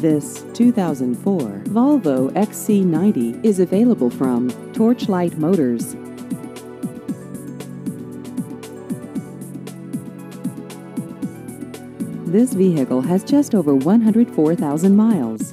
This 2004 Volvo XC90 is available from Torchlight Motors. This vehicle has just over 104,000 miles.